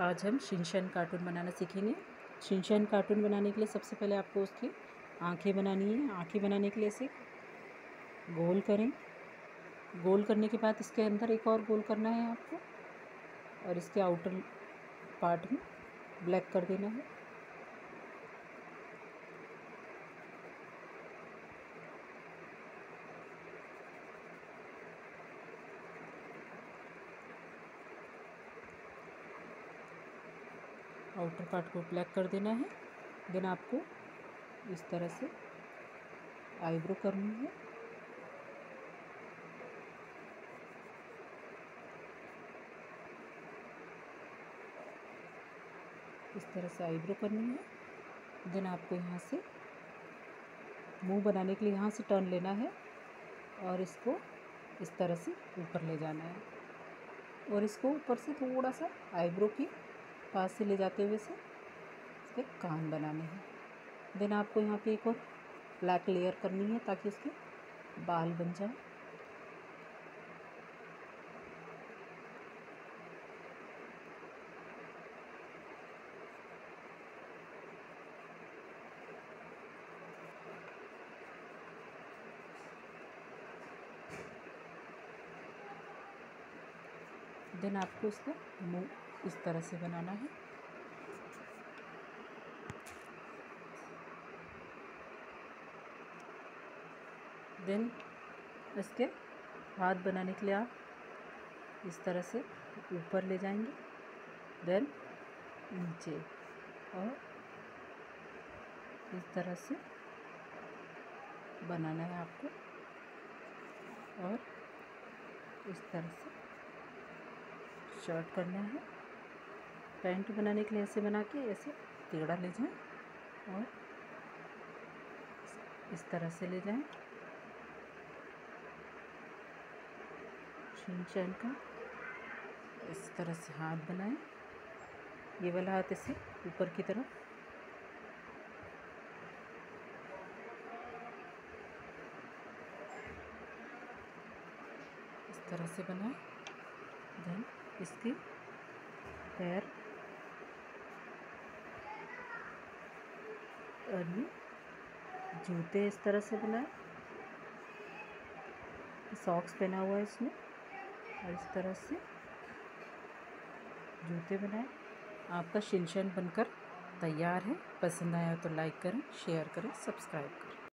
आज हम शिनशन कार्टून बनाना सीखेंगे। शिनशन कार्टून बनाने के लिए सबसे पहले आपको उसकी आँखें बनानी है। आँखें बनाने के लिए इसे गोल करें। गोल करने के बाद इसके अंदर एक और गोल करना है आपको और इसके आउटर पार्ट में ब्लैक कर देना है। आउटर पार्ट को ब्लैक कर देना है। देन आपको इस तरह से आईब्रो करनी है। इस तरह से आईब्रो करनी है। देन आपको यहाँ से मुँह बनाने के लिए यहाँ से टर्न लेना है और इसको इस तरह से ऊपर ले जाना है। और इसको ऊपर से थोड़ा सा आईब्रो की पास से ले जाते हुए से इसके कान बनाने हैं। देन आपको यहाँ पे एक और ब्लैक लेयर करनी है ताकि उसके बाल बन जाए। देन आपको इसका मुँह इस तरह से बनाना है। देन इसके हाथ बनाने के लिए आप इस तरह से ऊपर ले जाएँगे। देन नीचे और इस तरह से बनाना है आपको। और इस तरह से शॉर्ट करना है। पैंट बनाने के लिए ऐसे बना के ऐसे टेढ़ा ले जाएँ और इस तरह से ले जाएँ। शिनचैन का इस तरह से हाथ बनाएँ। ये वाला हाथ ऐसे ऊपर की तरफ़। इस तरह से बनाएँ। देन इसके पैर जूते इस तरह से बनाए। सॉक्स पहना हुआ है इसमें और इस तरह से जूते बनाए। आपका शिनशन बनकर तैयार है। पसंद आया तो लाइक करें, शेयर करें, सब्सक्राइब करें।